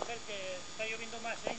Ángel, que está lloviendo más, ¿eh?